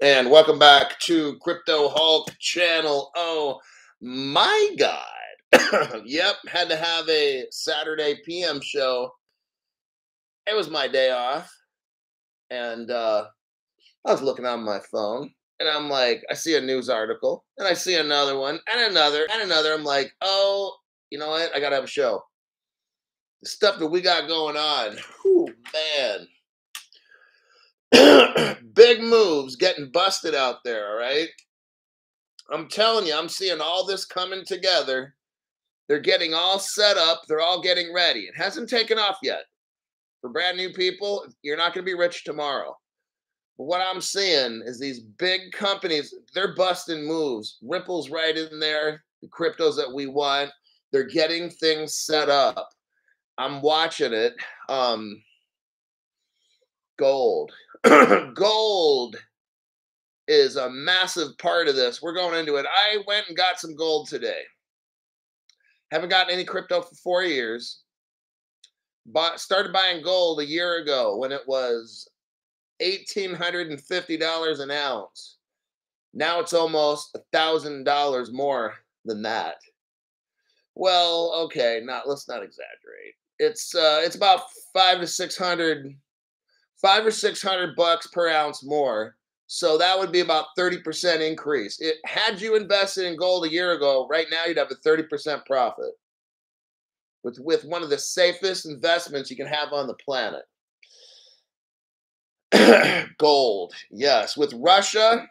and welcome back to Crypto Hulk Channel. Oh my God. yep, had to have a Saturday PM show. It was my day off. And uh, I was looking on my phone and I'm like, I see a news article and I see another one and another and another. I'm like, oh, you know what? I got to have a show. The stuff that we got going on. Whew, man Big moves getting busted out there, all right? I'm telling you, I'm seeing all this coming together. They're getting all set up, they're all getting ready. It hasn't taken off yet. For brand new people, you're not going to be rich tomorrow. But what I'm seeing is these big companies, they're busting moves. Ripple's right in there, the cryptos that we want. They're getting things set up. I'm watching it. Um, gold. gold is a massive part of this. We're going into it. I went and got some gold today. Haven't gotten any crypto for four years. Bought, started buying gold a year ago when it was $1,850 an ounce. Now it's almost $1,000 more than that. Well, okay, not let's not exaggerate. It's uh it's about 5 to 600 five or six hundred bucks per ounce more. So that would be about 30% increase. It had you invested in gold a year ago, right now you'd have a 30% profit. With with one of the safest investments you can have on the planet. gold. Yes, with Russia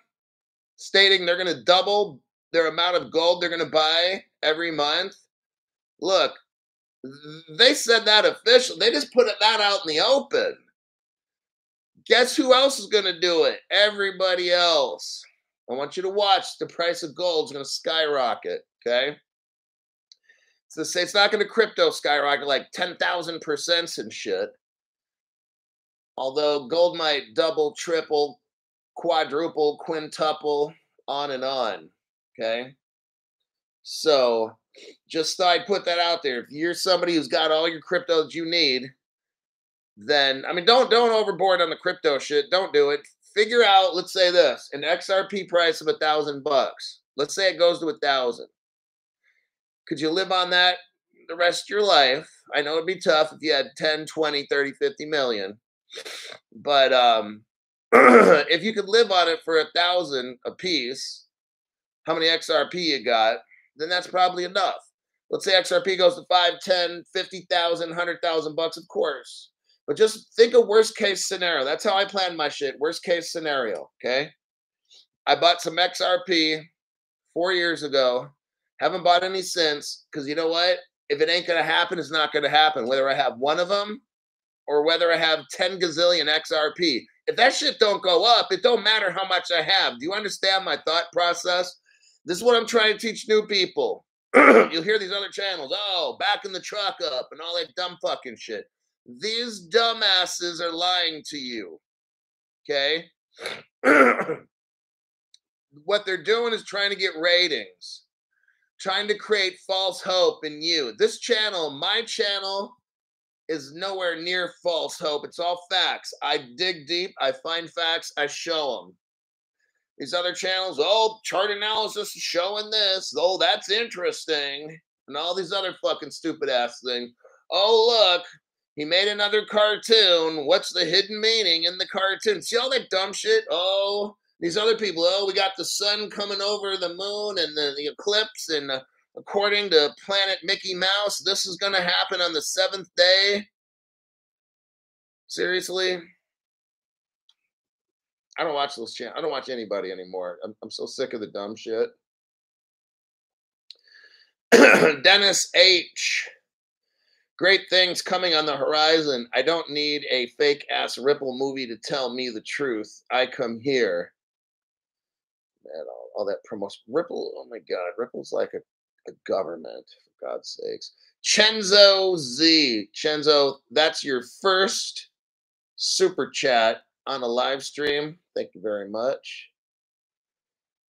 stating they're going to double their amount of gold they're going to buy every month. Look, they said that official. They just put that out in the open. Guess who else is going to do it? Everybody else. I want you to watch. The price of gold is going to skyrocket. Okay. So say it's not going to crypto skyrocket like 10,000% and shit. Although gold might double, triple, quadruple, quintuple, on and on. Okay. So just thought I'd put that out there. If you're somebody who's got all your crypto that you need, then I mean don't don't overboard on the crypto shit. Don't do it. Figure out, let's say this, an XRP price of a thousand bucks. Let's say it goes to a thousand. Could you live on that the rest of your life? I know it'd be tough if you had 10, 20, 30, 50 million. But um if you could live on it for a thousand a piece, how many XRP you got, then that's probably enough. Let's say XRP goes to 5, 10, 50,000, 100,000 bucks, of course. But just think of worst case scenario. That's how I plan my shit. Worst case scenario. Okay. I bought some XRP four years ago. Haven't bought any since because you know what? If it ain't gonna happen, it's not gonna happen. Whether I have one of them or whether I have 10 gazillion XRP. If that shit don't go up, it don't matter how much I have. Do you understand my thought process? This is what I'm trying to teach new people. You'll hear these other channels, oh, backing the truck up and all that dumb fucking shit. These dumbasses are lying to you. Okay? what they're doing is trying to get ratings, trying to create false hope in you. This channel, my channel, is nowhere near false hope. It's all facts. I dig deep, I find facts, I show them. These other channels, oh, chart analysis is showing this. Oh, that's interesting. And all these other fucking stupid ass things. Oh, look, he made another cartoon. What's the hidden meaning in the cartoon? See all that dumb shit? Oh, these other people. Oh, we got the sun coming over the moon and the, the eclipse. And uh, according to Planet Mickey Mouse, this is going to happen on the seventh day. Seriously? I don't watch those channels. I don't watch anybody anymore. I'm, I'm so sick of the dumb shit. Dennis H. Great things coming on the horizon. I don't need a fake ass Ripple movie to tell me the truth. I come here. Man, all, all that promotion. Ripple, oh my God. Ripple's like a, a government, for God's sakes. Chenzo Z. Chenzo, that's your first super chat on a live stream. Thank you very much.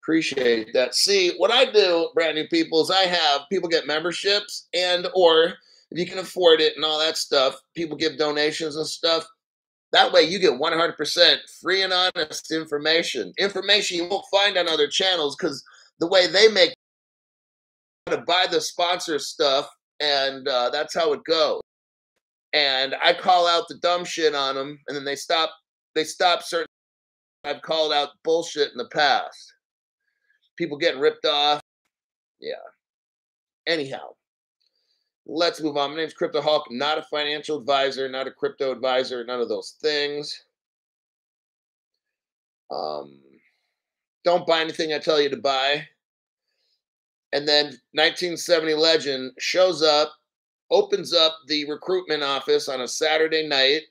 Appreciate that. See, what I do, brand new people, is I have people get memberships and or if you can afford it and all that stuff, people give donations and stuff. That way you get 100% free and honest information. Information you won't find on other channels because the way they make to buy the sponsor stuff and uh, that's how it goes. And I call out the dumb shit on them and then they stop they stop certain I've called out bullshit in the past. People getting ripped off. Yeah. Anyhow, let's move on. My name's Crypto Hulk, not a financial advisor, not a crypto advisor, none of those things. Um, don't buy anything I tell you to buy. And then 1970 Legend shows up, opens up the recruitment office on a Saturday night.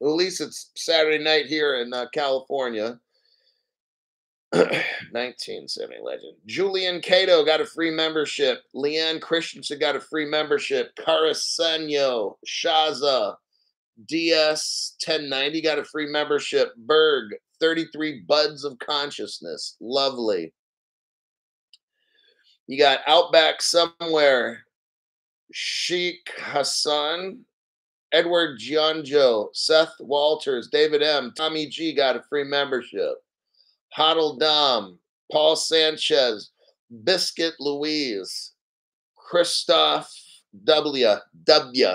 At least it's Saturday night here in uh, California. 1970 legend. Julian Cato got a free membership. Leanne Christensen got a free membership. Cara Senyo, Shaza, DS 1090 got a free membership. Berg, 33 Buds of Consciousness. Lovely. You got Outback Somewhere. Sheikh Hassan, Edward Gionjo, Seth Walters, David M. Tommy G got a free membership. Hoddle Dom, Paul Sanchez, Biscuit Louise, Christoph W. W.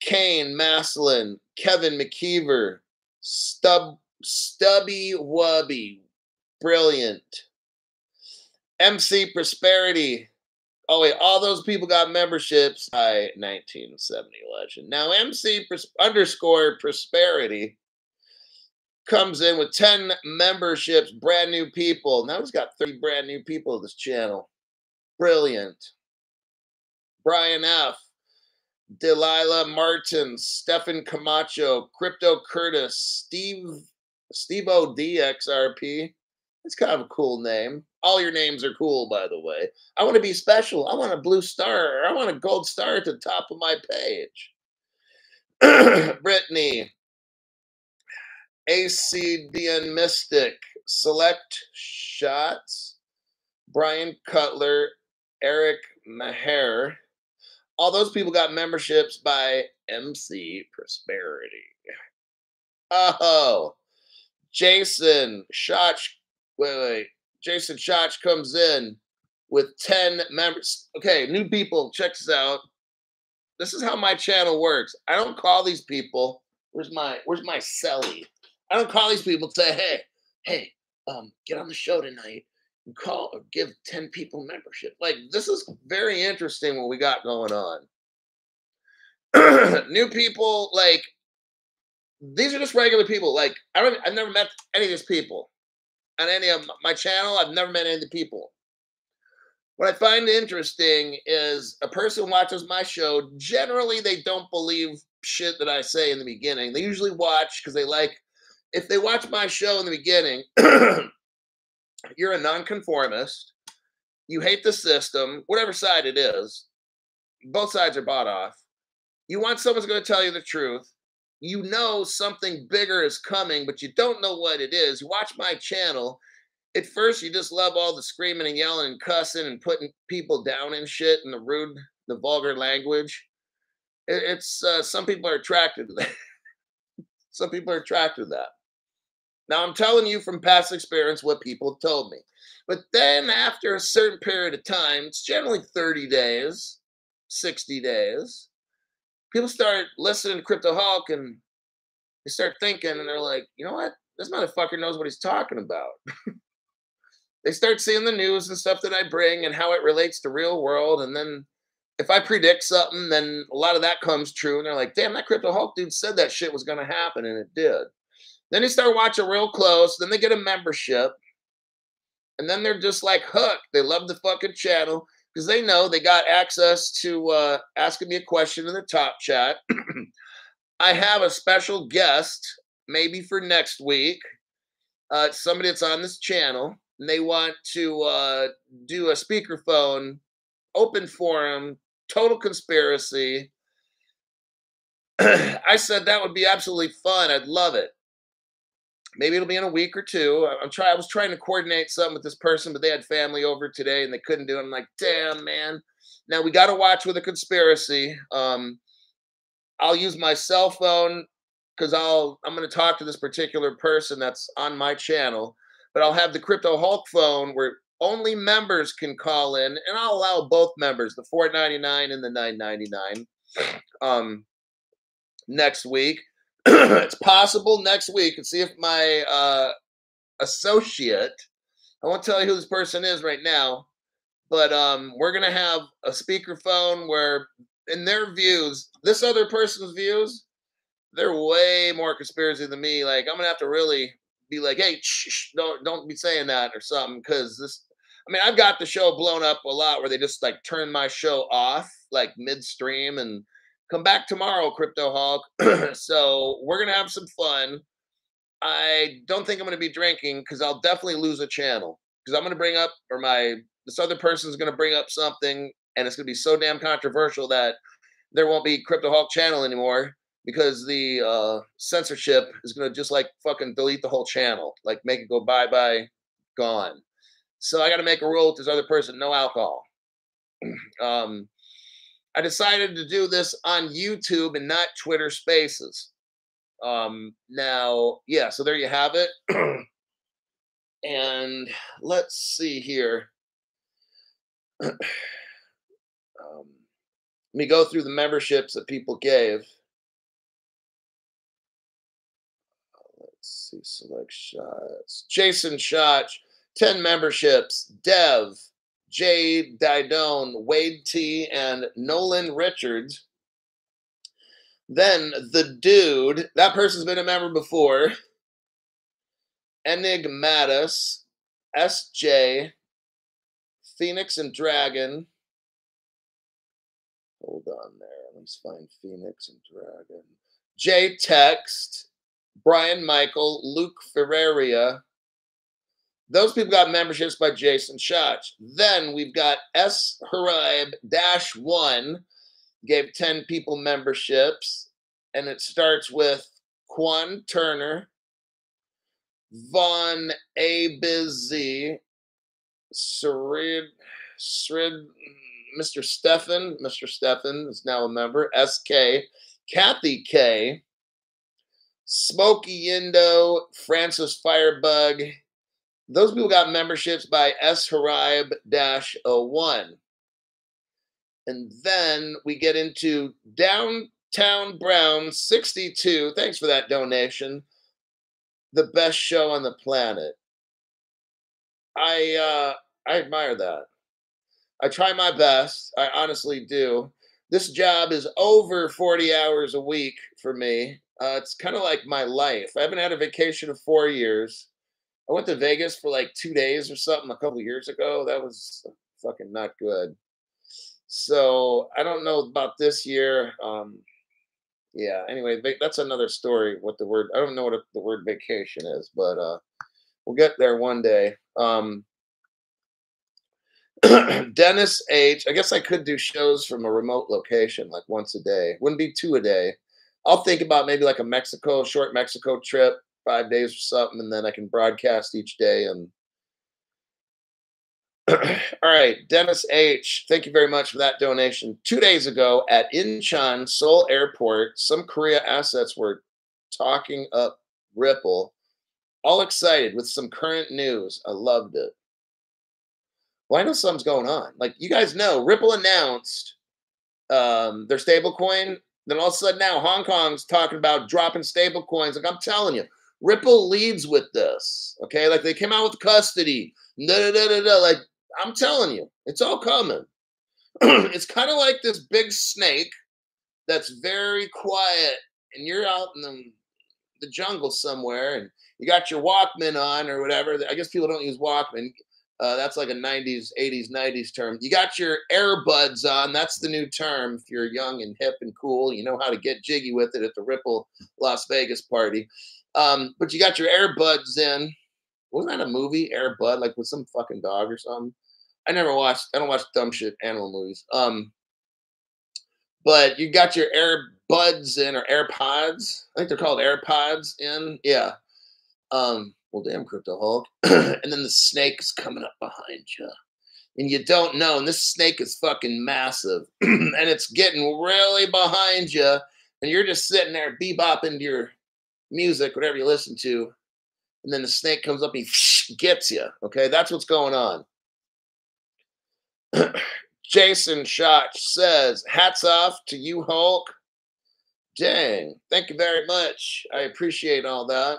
Kane Maslin, Kevin McKeever, Stub Stubby Wubby, brilliant. MC Prosperity. Oh wait, all those people got memberships by 1970 legend. Now MC underscore Prosperity comes in with 10 memberships, brand new people. Now he's got 30 brand new people of this channel. Brilliant. Brian F. Delilah Martin, Stefan Camacho, Crypto Curtis, Steve Steve ODXRP. It's kind of a cool name. All your names are cool, by the way. I want to be special. I want a blue star. I want a gold star at the top of my page. Brittany, ACDN Mystic, Select Shots, Brian Cutler, Eric Maher. All those people got memberships by MC Prosperity. Oh, Jason Shotch. Wait, wait. Jason Shotch comes in with 10 members. Okay, new people, check this out. This is how my channel works. I don't call these people. Where's my where's my celly? I don't call these people and say, hey, hey, um, get on the show tonight and call or give 10 people membership. Like, this is very interesting what we got going on. New people, like, these are just regular people. Like, I don't, I've never met any of these people on any of my channel. I've never met any of the people. What I find interesting is a person watches my show. Generally, they don't believe shit that I say in the beginning. They usually watch because they like if they watch my show in the beginning, you're a nonconformist, you hate the system, whatever side it is, both sides are bought off. You want someone's going to tell you the truth. You know something bigger is coming, but you don't know what it is. You watch my channel. At first, you just love all the screaming and yelling and cussing and putting people down and shit and the rude, the vulgar language. It's uh, some people are attracted to that. some people are attracted to that. Now, I'm telling you from past experience what people told me. But then, after a certain period of time, it's generally 30 days, 60 days, people start listening to Crypto Hulk and they start thinking, and they're like, you know what? This motherfucker knows what he's talking about. they start seeing the news and stuff that I bring and how it relates to real world. And then if I predict something, then a lot of that comes true. And they're like, damn, that Crypto Hulk dude said that shit was going to happen. And it did. Then they start watching real close. Then they get a membership. And then they're just like hooked. They love the fucking channel because they know they got access to uh, asking me a question in the top chat. I have a special guest, maybe for next week. Uh, somebody that's on this channel, and they want to uh, do a speakerphone, open forum, total conspiracy. I said that would be absolutely fun. I'd love it maybe it'll be in a week or two. I'm try. I was trying to coordinate something with this person, but they had family over today and they couldn't do it. I'm like, damn, man. Now we got to watch with a conspiracy. Um, I'll use my cell phone because I'll I'm going to talk to this particular person that's on my channel, but I'll have the Crypto Hulk phone where only members can call in, and I'll allow both members, the 4.99 and the 9.99. Um, next week, it's possible next week, and see if my uh, associate. I won't tell you who this person is right now, but um, we're gonna have a speakerphone where, in their views, this other person's views, they're way more conspiracy than me. Like I'm gonna have to really be like, hey, shh, don't don't be saying that or something, because this. I mean, I've got the show blown up a lot where they just like turn my show off like midstream and come back tomorrow, Crypto Hulk. so we're gonna have some fun. I don't think I'm gonna be drinking because I'll definitely lose a channel because I'm gonna bring up or my this other person's gonna bring up something and it's gonna be so damn controversial that there won't be Crypto Hulk channel anymore because the uh, censorship is gonna just like fucking delete the whole channel, like make it go bye bye, gone. So I got to make a rule with this other person: no alcohol. um, I decided to do this on YouTube and not Twitter Spaces. Um, now, yeah, so there you have it. and let's see here. um, let me go through the memberships that people gave. Let's see, select shots. Jason Shotch, 10 memberships. Dev, Jay Didone, Wade T, and Nolan Richards. Then the dude, that person's been a member before. Enigmatus, SJ, Phoenix and Dragon. Hold on there. Let's find Phoenix and Dragon. J Text, Brian Michael, Luke Ferreria, those people got memberships by Jason Shotch. Then we've got S Harib Dash One gave 10 people memberships, and it starts with Quan Turner, Von A. Busy, Srid, Srid, Mr. Stefan, Mr. Stefan is now a member, SK, Kathy K, Smokey Indo, Francis Firebug, those people got memberships by S Harib 01. And then we get into Downtown Brown 62. Thanks for that donation. The best show on the planet. I uh I admire that. I try my best. I honestly do. This job is over 40 hours a week for me. Uh, it's kind of like my life. I haven't had a vacation in four years. I went to Vegas for like two days or something a couple years ago. That was fucking not good. So I don't know about this year. Um, yeah. Anyway, that's another story. What the word? I don't know what the word vacation is, but uh, we'll get there one day. Um, Dennis H. I guess I could do shows from a remote location, like once a day. Wouldn't be two a day. I'll think about maybe like a Mexico, short Mexico trip five days or something, and then I can broadcast each day. And all right, Dennis H. Thank you very much for that donation. Two days ago at Incheon Seoul Airport, some Korea assets were talking up Ripple. All excited with some current news. I loved it. Well, I know something's going on. Like you guys know, Ripple announced um, their stablecoin. Then all of a sudden now Hong Kong's talking about dropping stablecoins. Like I'm telling you, Ripple leads with this. Okay, like they came out with custody. Da, da, da, da, Like I'm telling you, it's all coming. it's kind of like this big snake that's very quiet, and you're out in the, the jungle somewhere, and you got your Walkman on or whatever. I guess people don't use Walkman. Uh, that's like a 90s, 80s, 90s term. You got your earbuds on. That's the new term. If you're young and hip and cool, you know how to get jiggy with it at the Ripple Las Vegas party. Um, but you got your earbuds in. Wasn't that a movie, Air Bud, like with some fucking dog or something? I never watched. I don't watch dumb shit animal movies. Um, but you got your earbuds in or AirPods. I think they're called AirPods in. Yeah. Um, well, damn, Crypto Hulk. and then the snake is coming up behind you. And you don't know. And this snake is fucking massive. and it's getting really behind you and you're just sitting there bebopping to your music, whatever you listen to, and then the snake comes up and he gets you. Okay, that's what's going on. Jason Shotch says, "Hats off to you, Hulk." Dang, thank you very much. I appreciate all that.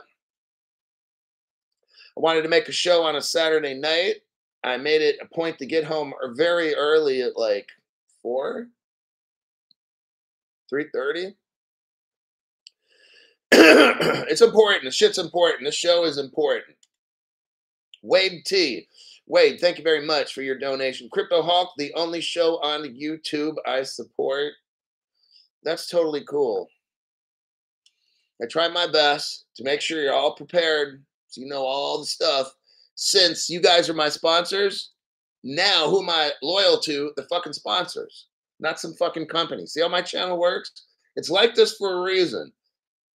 I wanted to make a show on a Saturday night. I made it a point to get home er, very early at like four, three thirty. it's important. The shit's important. The show is important. Wade T. Wade, thank you very much for your donation. Crypto Hulk, the only show on YouTube I support. That's totally cool. I try my best to make sure you're all prepared so you know all the stuff. Since you guys are my sponsors, now who am I loyal to? The fucking sponsors, not some fucking company. See how my channel works? It's like this for a reason.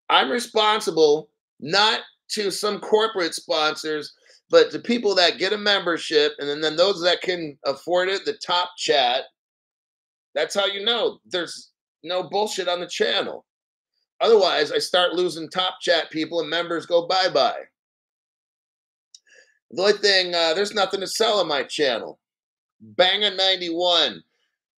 I'm responsible not to some corporate sponsors, but to people that get a membership, and then, then those that can afford it, the top chat. That's how you know there's no bullshit on the channel. Otherwise, I start losing top chat people and members go bye bye. The only thing, uh, there's nothing to sell on my channel. Banga 91.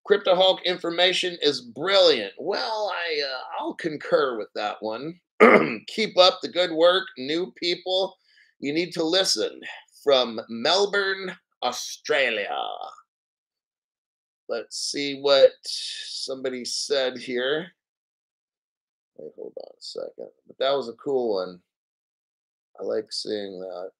Crypto Hulk information is brilliant. Well, I uh, I'll concur with that one. Keep up the good work, new people. You need to listen from Melbourne, Australia. Let's see what somebody said here. Wait, hold on a second. But that was a cool one. I like seeing that.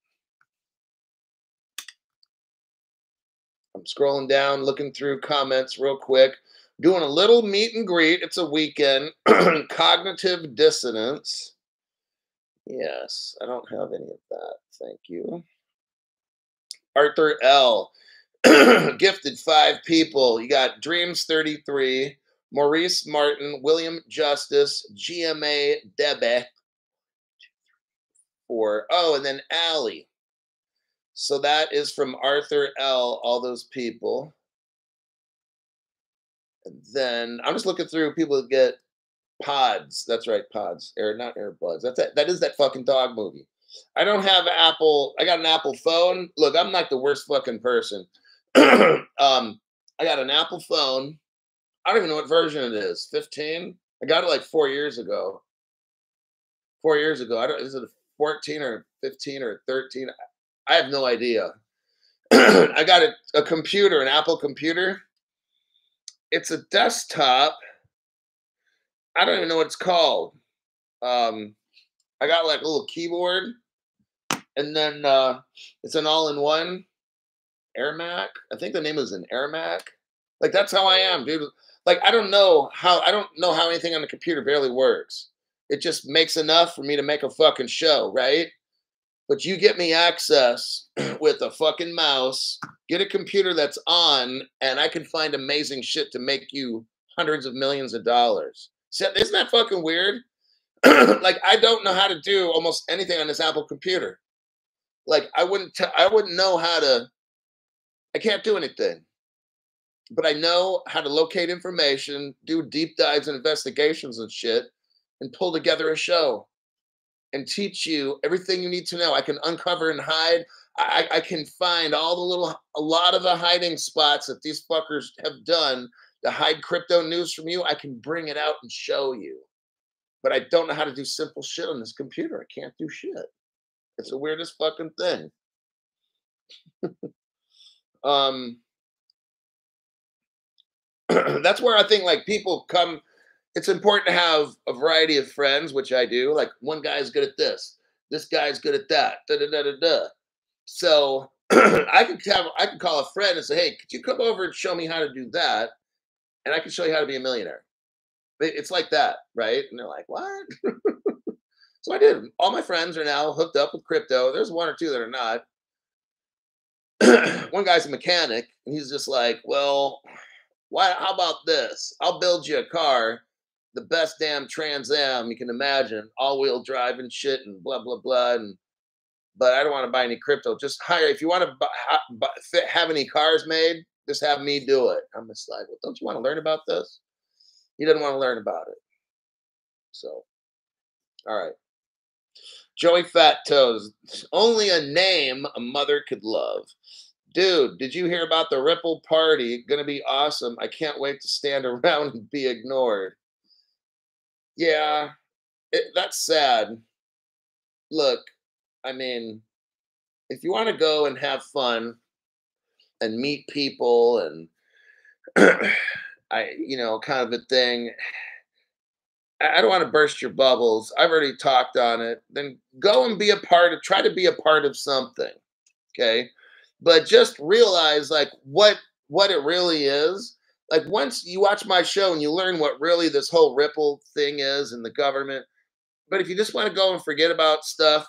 I'm scrolling down, looking through comments real quick, doing a little meet and greet. It's a weekend. Cognitive dissonance. Yes, I don't have any of that. Thank you. Arthur L. Gifted five people. You got Dreams 33, Maurice Martin, William Justice, GMA Debe. Four. Oh, and then Allie. So that is from Arthur L. All those people. And then I'm just looking through people that get pods. That's right, pods. Air, not AirBuds. That's that. That is that fucking dog movie. I don't have Apple. I got an Apple phone. Look, I'm not the worst fucking person. um, I got an Apple phone. I don't even know what version it is. 15. I got it like four years ago. Four years ago. I don't. Is it a 14 or 15 or 13? I have no idea. I got a, a computer, an Apple computer. It's a desktop. I don't even know what it's called. Um, I got like a little keyboard, and then uh, it's an all-in-one AirMac. I think the name is an AirMac. Like that's how I am, dude. Like I don't know how I don't know how anything on the computer barely works. It just makes enough for me to make a fucking show, right? But you get me access with a fucking mouse, get a computer that's on, and I can find amazing shit to make you hundreds of millions of dollars. Isn't that fucking weird? like I don't know how to do almost anything on this Apple computer. Like I wouldn't t- I wouldn't know how to I can't do anything. But I know how to locate information, do deep dives and investigations and shit and pull together a show and teach you everything you need to know. I can uncover and hide. I, I can find all the little, a lot of the hiding spots that these fuckers have done to hide crypto news from you. I can bring it out and show you. But I don't know how to do simple shit on this computer. I can't do shit. It's the weirdest fucking thing. um, that's where I think like people come it's important to have a variety of friends, which I do. Like one guy's good at this, this guy's good at that. Da da da da da. So I can have I can call a friend and say, "Hey, could you come over and show me how to do that?" And I can show you how to be a millionaire. It's like that, right? And they're like, "What?" so I did. All my friends are now hooked up with crypto. There's one or two that are not. one guy's a mechanic, and he's just like, "Well, why? How about this? I'll build you a car." The best damn Trans Am you can imagine, all wheel drive and shit and blah blah blah. And but I don't want to buy any crypto. Just hire if you want to buy, buy, have any cars made. Just have me do it. I'm just like, well, don't you want to learn about this? He doesn't want to learn about it. So, all right. Joey Fat Toes. Only a name a mother could love. Dude, did you hear about the Ripple party? Gonna be awesome. I can't wait to stand around and be ignored. Yeah, it, that's sad. Look, I mean, if you want to go and have fun and meet people and I, you know, kind of a thing. I don't want to burst your bubbles. I've already talked on it. Then go and be a part of, try to be a part of something. Okay. But just realize like what what it really is. Like once you watch my show and you learn what really this whole Ripple thing is and the government. But if you just want to go and forget about stuff,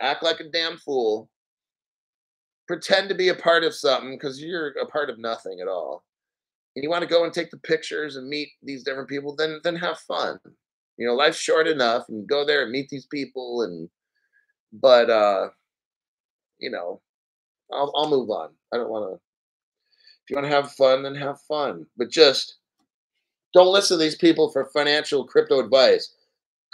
act like a damn fool, pretend to be a part of something because you're a part of nothing at all and you want to go and take the pictures and meet these different people, then then have fun. You know, life's short enough, and go there and meet these people. And but uh, you know, I'll I'll move on. I don't want to. If you want to have fun, then have fun. But just don't listen to these people for financial crypto advice.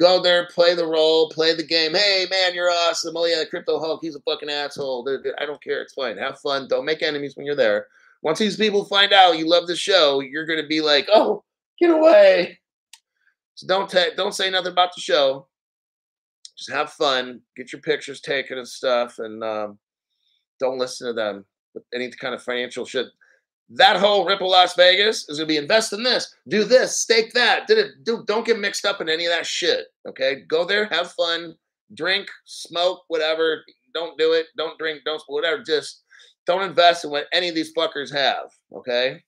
Go there, play the role, play the game. Hey man, you're awesome. Oh yeah, Crypto Hulk, he's a fucking asshole. I don't care. It's fine. Have fun. Don't make enemies when you're there. Once these people find out you love the show, you're going to be like, "Oh, get away!" So don't ta- don't say nothing about the show. Just have fun, get your pictures taken and stuff, and um, don't listen to them with any kind of financial shit. That whole Ripple Las Vegas is going to be invest in this, do this, stake that. Did it? Do, don't get mixed up in any of that shit. Okay, go there, have fun, drink, smoke, whatever. Don't do it. Don't drink. Don't whatever. Just don't invest in what any of these fuckers have, okay?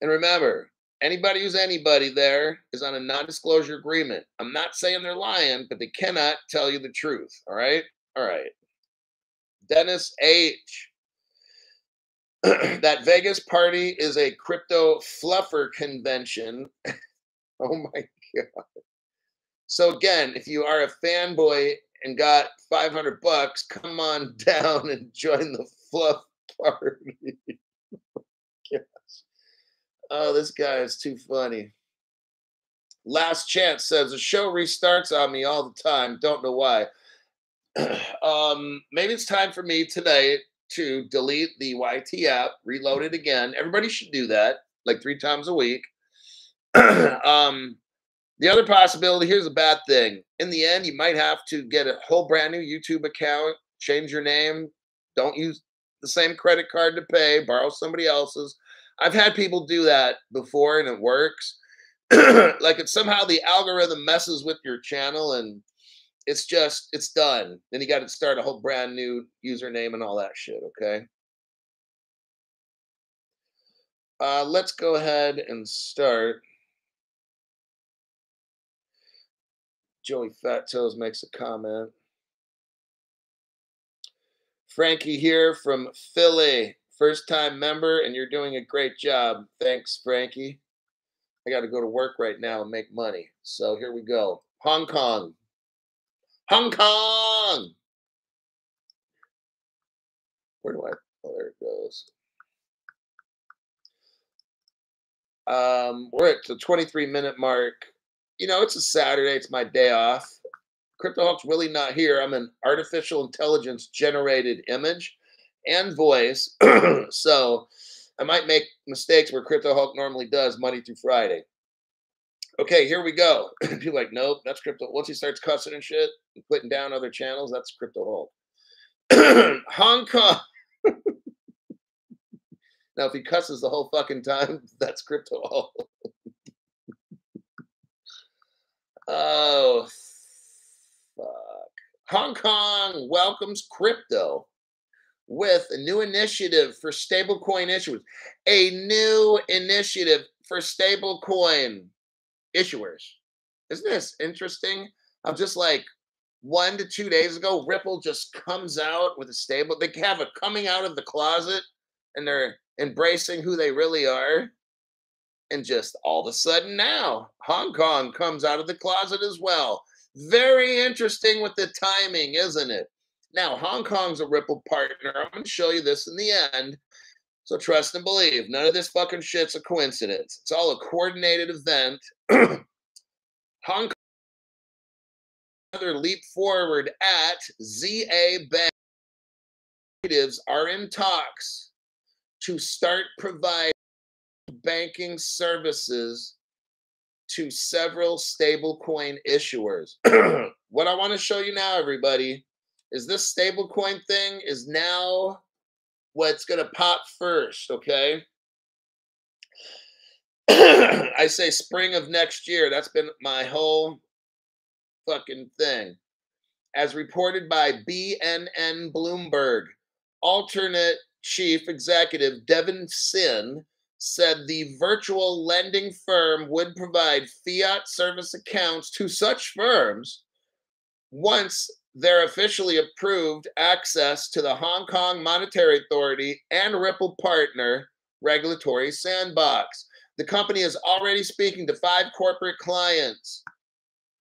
And remember, anybody who's anybody there is on a non disclosure agreement. I'm not saying they're lying, but they cannot tell you the truth, all right? All right. Dennis H. that Vegas party is a crypto fluffer convention. oh my God. So, again, if you are a fanboy and got 500 bucks, come on down and join the fluff party. oh, this guy is too funny. Last Chance says the show restarts on me all the time. Don't know why. um, maybe it's time for me tonight to delete the YT app, reload it again. Everybody should do that like three times a week. um, the other possibility here's a bad thing. In the end, you might have to get a whole brand new YouTube account, change your name, don't use the same credit card to pay, borrow somebody else's. I've had people do that before and it works. like it's somehow the algorithm messes with your channel and it's just it's done. Then you got to start a whole brand new username and all that shit, okay? Uh, let's go ahead and start. Joey Fat Toes makes a comment. Frankie here from Philly, first time member, and you're doing a great job. Thanks, Frankie. I got to go to work right now and make money. So here we go. Hong Kong. Hong Kong. Where do I? Oh, there it goes. Um, we're at the 23 minute mark you know, it's a Saturday, it's my day off. Crypto Hulk's really not here. I'm an artificial intelligence generated image and voice. so I might make mistakes where Crypto Hulk normally does Monday through Friday. Okay, here we go. People like, nope, that's crypto. Once he starts cussing and shit and putting down other channels, that's crypto Hulk. Hong Kong. now, if he cusses the whole fucking time, that's crypto Hulk. Oh, fuck. Hong Kong welcomes crypto with a new initiative for stablecoin issuers. A new initiative for stablecoin issuers. Isn't this interesting? I'm just like one to two days ago, Ripple just comes out with a stable. They have a coming out of the closet and they're embracing who they really are. And just all of a sudden now, Hong Kong comes out of the closet as well. Very interesting with the timing, isn't it? Now, Hong Kong's a Ripple partner. I'm going to show you this in the end. So trust and believe. None of this fucking shit's a coincidence. It's all a coordinated event. Hong Kong another leap forward at ZA Bank. Executives are in talks to start providing banking services to several stablecoin issuers. what I want to show you now, everybody, is this stablecoin thing is now what's going to pop first, okay? I say spring of next year. That's been my whole fucking thing. As reported by BNN Bloomberg, alternate chief executive Devin Sin said the virtual lending firm would provide fiat service accounts to such firms once they're officially approved access to the Hong Kong Monetary Authority and Ripple Partner regulatory sandbox. The company is already speaking to five corporate clients.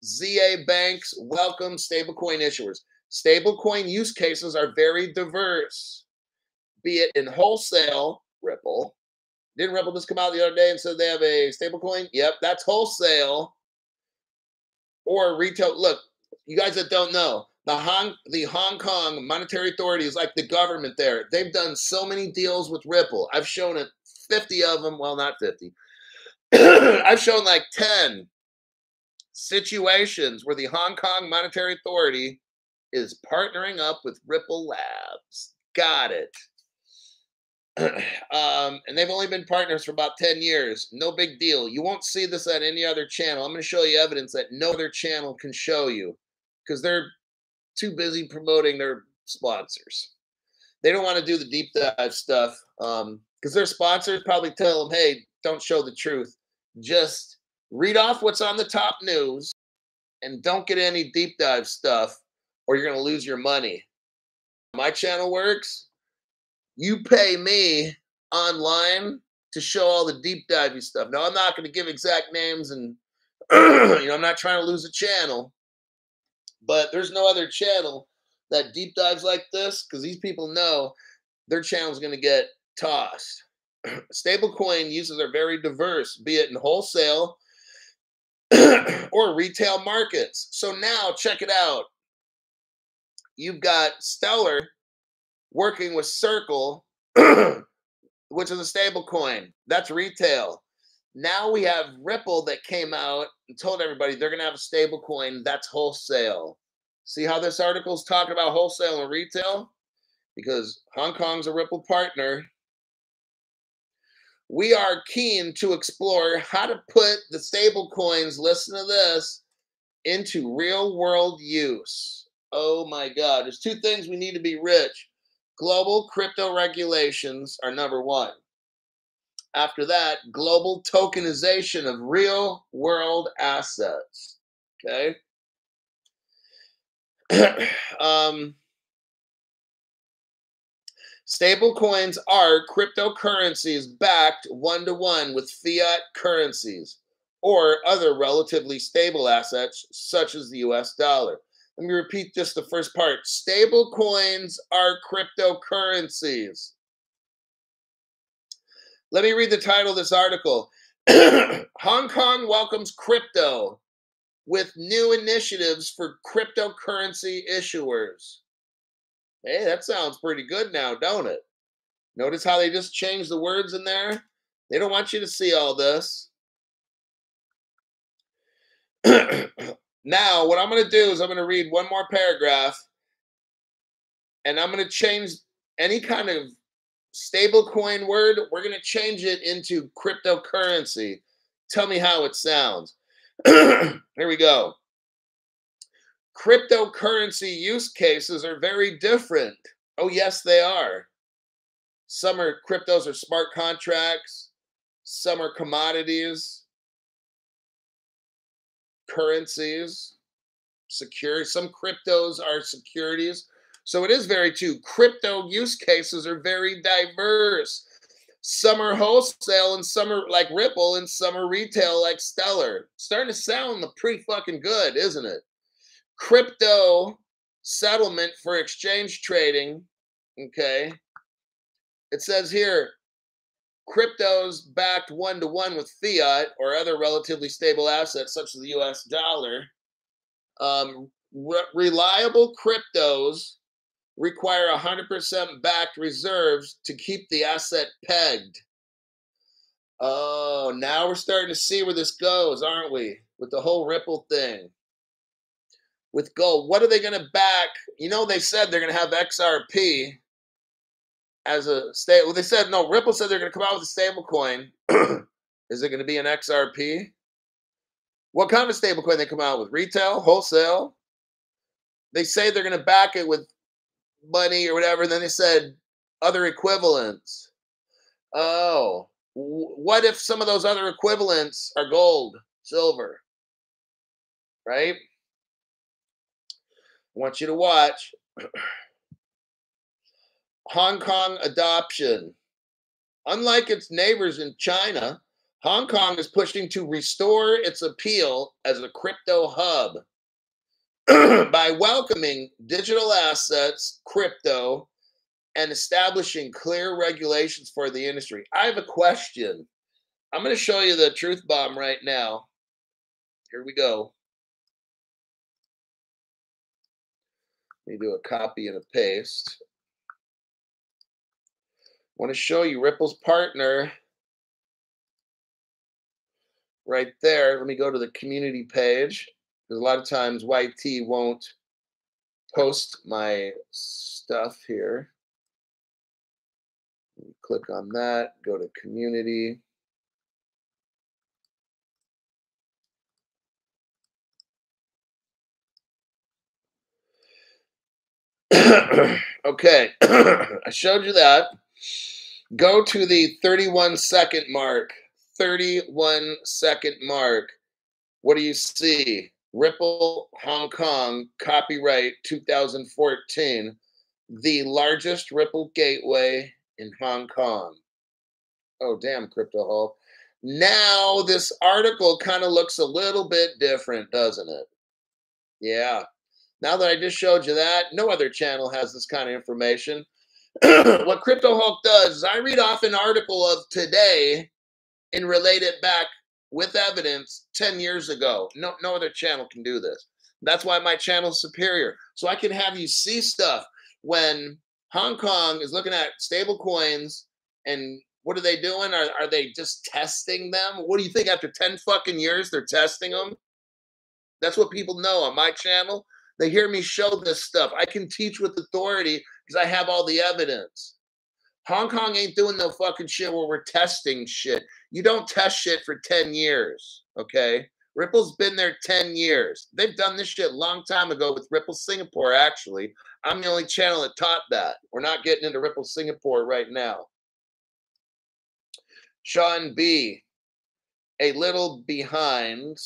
ZA Banks welcome stablecoin issuers. Stablecoin use cases are very diverse, be it in wholesale, Ripple, didn't Ripple just come out the other day and said they have a stable coin? Yep, that's wholesale or retail. Look, you guys that don't know, the Hong the Hong Kong Monetary Authority is like the government there. They've done so many deals with Ripple. I've shown it 50 of them. Well, not 50. I've shown like 10 situations where the Hong Kong Monetary Authority is partnering up with Ripple Labs. Got it. um, and they've only been partners for about 10 years. No big deal. You won't see this on any other channel. I'm going to show you evidence that no other channel can show you because they're too busy promoting their sponsors. They don't want to do the deep dive stuff because um, their sponsors probably tell them, hey, don't show the truth. Just read off what's on the top news and don't get any deep dive stuff or you're going to lose your money. My channel works you pay me online to show all the deep divey stuff. Now I'm not going to give exact names and you know I'm not trying to lose a channel, but there's no other channel that deep dives like this because these people know their channel is going to get tossed. Stablecoin uses are very diverse, be it in wholesale or retail markets. So now check it out. You've got Stellar working with Circle, which is a stablecoin. That's retail. Now we have Ripple that came out and told everybody they're going to have a stablecoin. That's wholesale. See how this article is talking about wholesale and retail? Because Hong Kong's a Ripple partner. We are keen to explore how to put the stable coins, listen to this, into real world use. Oh my God. There's two things we need to be rich Global crypto regulations are number one. After that, global tokenization of real world assets. Okay. um, stable coins are cryptocurrencies backed one to one with fiat currencies or other relatively stable assets, such as the US dollar. Let me repeat just the first part. Stable coins are cryptocurrencies. Let me read the title of this article. Hong Kong welcomes crypto with new initiatives for cryptocurrency issuers. Hey, that sounds pretty good now, don't it? Notice how they just changed the words in there? They don't want you to see all this. Now, what I'm going to do is I'm going to read one more paragraph and I'm going to change any kind of stablecoin word. We're going to change it into cryptocurrency. Tell me how it sounds. Here we go. Cryptocurrency use cases are very different. Oh, yes, they are. Some are cryptos are smart contracts, some are commodities, currencies, secure. Some cryptos are securities. So it is very true. Crypto use cases are very diverse. Some are wholesale and some are like Ripple and some are retail like Stellar. Starting to sound pretty fucking good, isn't it? Crypto settlement for exchange trading. Okay. It says here cryptos backed one to one with fiat or other relatively stable assets such as the US dollar, um, re- reliable cryptos require 100% backed reserves to keep the asset pegged. Oh, now we're starting to see where this goes, aren't we? With the whole Ripple thing. With gold, what are they going to back? You know, they said they're going to have XRP as a state. Well, they said no. Ripple said they're going to come out with a stable coin. Is it going to be an XRP? What kind of stable coin they come out with? Retail, wholesale? They say they're going to back it with money or whatever. And then they said other equivalents. Oh, what if some of those other equivalents are gold, silver? Right? I want you to watch. Hong Kong adoption. Unlike its neighbors in China, Hong Kong is pushing to restore its appeal as a crypto hub by welcoming digital assets, crypto, and establishing clear regulations for the industry. I have a question. I'm going to show you the truth bomb right now. Here we go. Let me do a copy and a paste I want to show you Ripple's partner right there. Let me go to the community page. Because a lot of times YT won't post my stuff here. Click on that, go to community. okay, I showed you that. Go to the 31 second mark. 31 second mark. What do you see? Ripple Hong Kong, copyright 2014, the largest Ripple gateway in Hong Kong. Oh, damn, Crypto Hulk. Now, this article kind of looks a little bit different, doesn't it? Yeah. Now that I just showed you that, no other channel has this kind of information. what Crypto Hulk does is I read off an article of today and relate it back with evidence 10 years ago. No, no other channel can do this. That's why my channel is superior. So I can have you see stuff when Hong Kong is looking at stable coins and what are they doing? Are, are they just testing them? What do you think after 10 fucking years they're testing them? That's what people know on my channel. They hear me show this stuff. I can teach with authority because I have all the evidence. Hong Kong ain't doing no fucking shit where we're testing shit. You don't test shit for 10 years, okay? Ripple's been there 10 years. They've done this shit a long time ago with Ripple Singapore, actually. I'm the only channel that taught that. We're not getting into Ripple Singapore right now. Sean B. A little behind.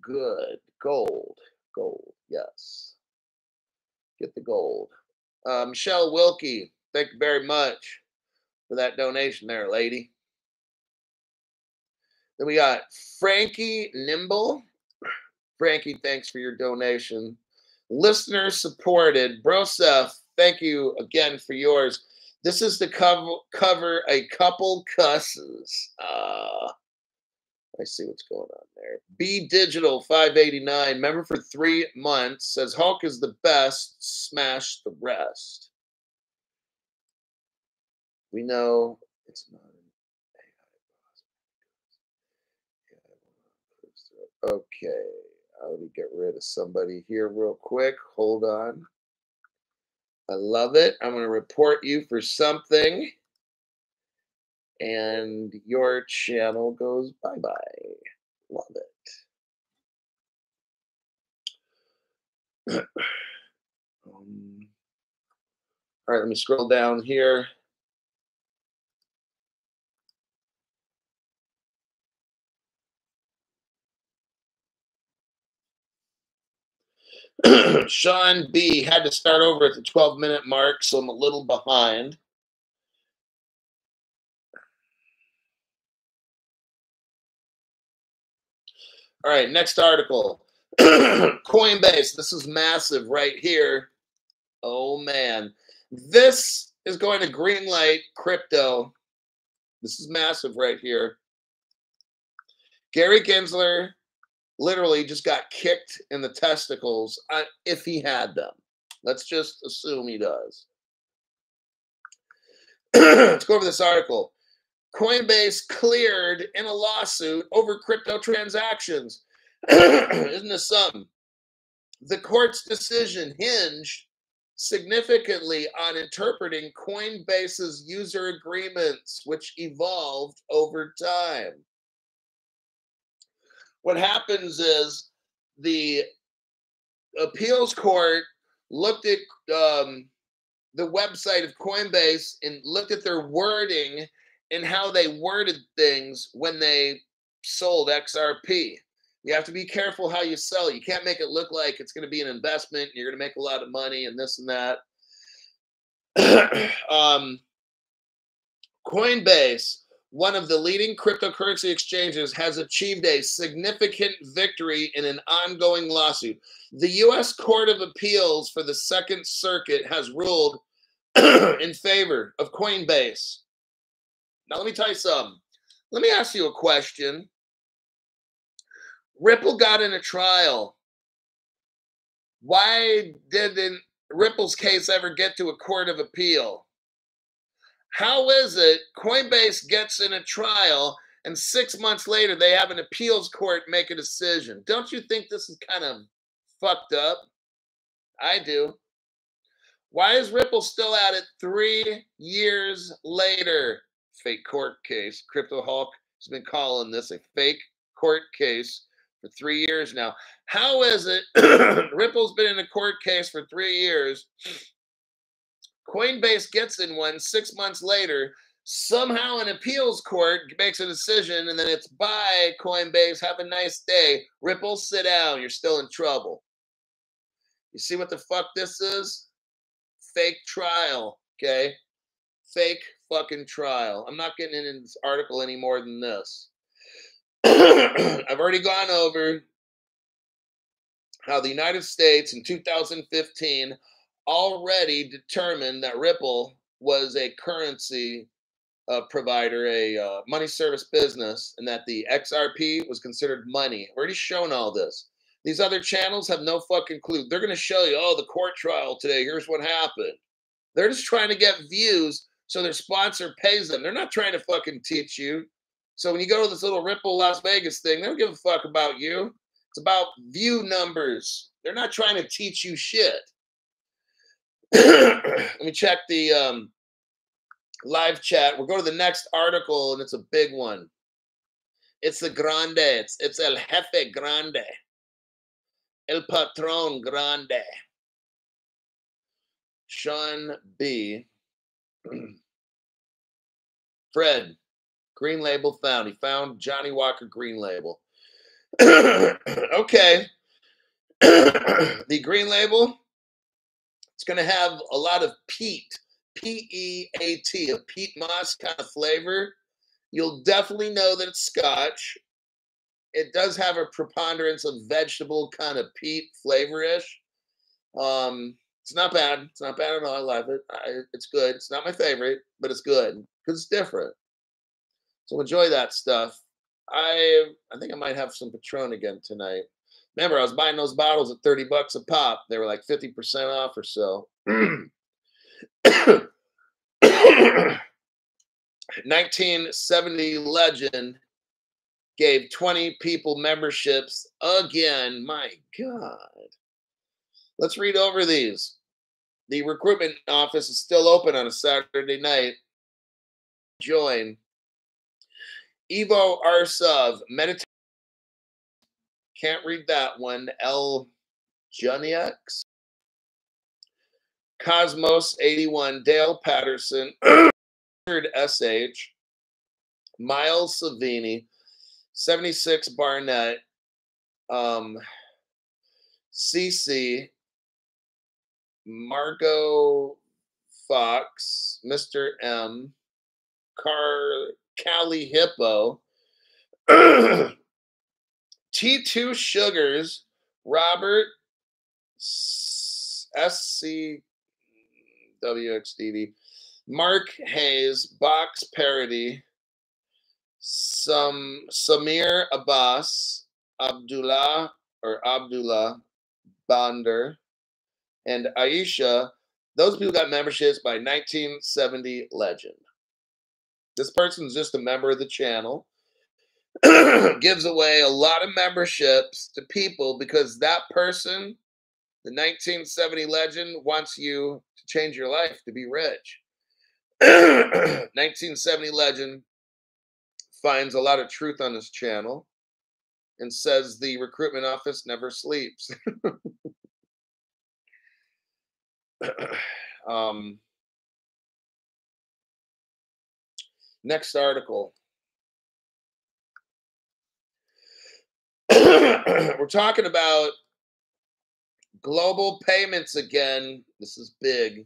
Good. Gold. Gold. Yes. Get the gold. Uh, Michelle Wilkie, thank you very much for that donation there, lady. Then we got Frankie Nimble. Frankie, thanks for your donation. Listener supported. Brosef, thank you again for yours. This is to cover, cover a couple cusses. Uh, I see what's going on there. B Digital 589, member for three months, says Hulk is the best, smash the rest. We know it's not an AI Okay, let me get rid of somebody here real quick. Hold on. I love it. I'm going to report you for something and your channel goes bye bye. Love it. um, all right, let me scroll down here. Sean B had to start over at the 12 minute mark, so I'm a little behind. All right, next article. Coinbase. This is massive right here. Oh man. This is going to greenlight crypto This is massive right here. Gary Gensler literally just got kicked in the testicles uh, if he had them. Let's just assume he does. Let's go over this article. Coinbase cleared in a lawsuit over crypto transactions. Isn't this something? The court's decision hinged significantly on interpreting Coinbase's user agreements, which evolved over time. What happens is the appeals court looked at um, the website of Coinbase and looked at their wording and how they worded things when they sold XRP. You have to be careful how you sell. You can't make it look like it's going to be an investment. You're going to make a lot of money and this and that. um, Coinbase, one of the leading cryptocurrency exchanges, has achieved a significant victory in an ongoing lawsuit. The U.S. Court of Appeals for the Second Circuit has ruled in favor of Coinbase. Now, let me tell you something. Let me ask you a question. Ripple got in a trial. Why didn't Ripple's case ever get to a court of appeal? How is it Coinbase gets in a trial and six months later they have an appeals court make a decision? Don't you think this is kind of fucked up? I do. Why is Ripple still at it three years later? Fake court case. Crypto Hulk has been calling this a fake court case for three years now. How is it Ripple's been in a court case for three years? Coinbase gets in one six months later. Somehow an appeals court makes a decision, and then it's bye, Coinbase. Have a nice day. Ripple, sit down. You're still in trouble. You see what the fuck this is? Fake trial. Okay. Fake fucking trial. I'm not getting into this article any more than this. I've already gone over how the United States in 2015 already determined that Ripple was a currency uh, provider, a uh, money service business, and that the XRP was considered money. I've already shown all this. These other channels have no fucking clue. They're going to show you, oh, the court trial today. Here's what happened. They're just trying to get views so their sponsor pays them. They're not trying to fucking teach you. So when you go to this little Ripple Las Vegas thing, they don't give a fuck about you. It's about view numbers. They're not trying to teach you shit. Let me check the um, live chat. We'll go to the next article, and it's a big one. It's the grande. It's it's el jefe grande. El patron grande. Sean B. Fred, Green Label found. He found Johnnie Walker Green Label. okay. the Green Label, it's going to have a lot of peat, P E A T, a peat moss kind of flavor. You'll definitely know that it's Scotch. It does have a preponderance of vegetable kind of peat flavorish. Um, it's not bad. It's not bad at all. I love it. I, it's good. It's not my favorite, but it's good because it's different. So enjoy that stuff. I I think I might have some Patron again tonight. Remember, I was buying those bottles at 30 bucks a pop. They were like 50% off or so. 1970 legend gave 20 people memberships again. My God. Let's read over these. The recruitment office is still open on a Saturday night. Join Ivo Arsov, meditation. Can't read that one. L. Juniax. Cosmos 81, Dale Patterson, SH, Miles Savini, 76 Barnett, um, CC, Margot Fox, Mr. M, Car Cali Hippo, T2 Sugars, Robert SCWXDD, Mark Hayes, Box Parody, some Samir Abbas, Abdullah or Abdullah Bander, and Aisha. Those people got memberships by 1970 Legend. This person's just a member of the channel. Gives away a lot of memberships to people because that person, the 1970 Legend, wants you to change your life to be rich. 1970 Legend finds a lot of truth on this channel and says the recruitment office never sleeps. um, next article. We're talking about global payments again. This is big.